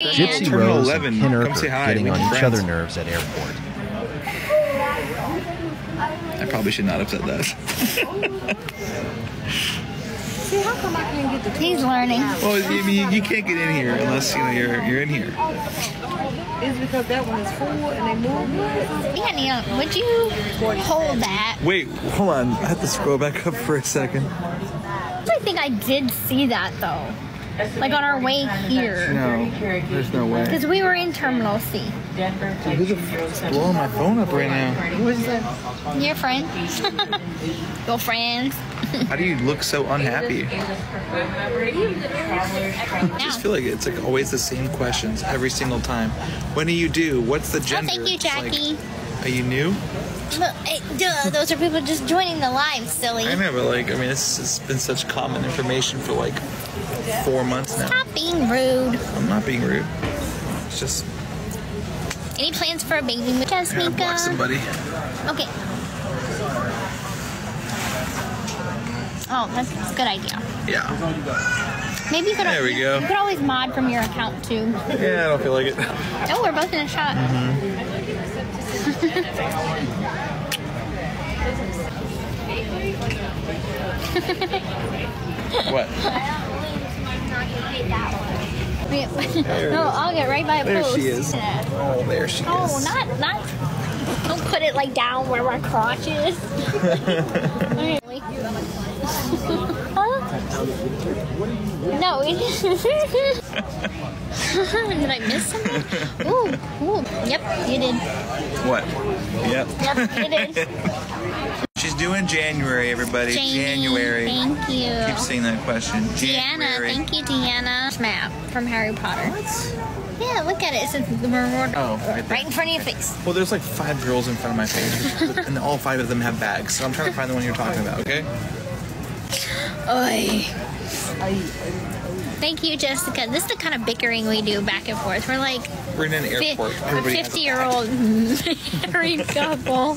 Gypsy Terminal Rose 11. and Ken Come Urker say hi. getting Make on each friends. other nerves at airport. I probably should not have said that. See, how come I can't get the He's learning. well, you, you, you can't get in here unless you know you're you're in here. Is because that one is full and they moved it. Yeah, Neil, would you hold that? Wait, hold on. I have to scroll back up for a second. I think I did see that though. Like on our way here. No, there's no way. Because we were in Terminal C. Who the f- is blowing my phone up right now? What's that? Your friends. Your friends. How do you look so unhappy? I just feel like it's like always the same questions every single time. When do you do? What's the gender? Oh, thank you, It's like, Jackie. are you new? Look, eh, duh, those are people just joining the live, silly. I know, but like, I mean, it's, it's been such common information for like four months now. Stop being rude. I'm not being rude. It's just Any plans for a baby? yeah, block Jasmika? somebody. Okay. Oh, that's, that's a good idea. Yeah. Maybe you could. There we go. You could always mod from your account too. Yeah, I don't feel like it. Oh, we're both in a shot. What? no, I'll get right by a There post. she is. Oh, there she oh, is. Oh, not not. Don't put it like down where my crotch is. No, it Did I miss something? Ooh, ooh. Yep, you did. What? Yep. Yep, you did. She's doing January, everybody. Jamie, January. Thank you. Keep seeing that question. Deanna, thank you, Deanna. Map from Harry Potter. Yeah, look at it. It says the reward Oh, right right in front of your face. Well, there's like five girls in front of my face, and all five of them have bags. So I'm trying to find the one you're talking about. Okay. Oi. Thank you, Jessica. This is the kind of bickering we do back and forth. We're like We're in an fi- airport. a Everybody has a 50 year old married couple.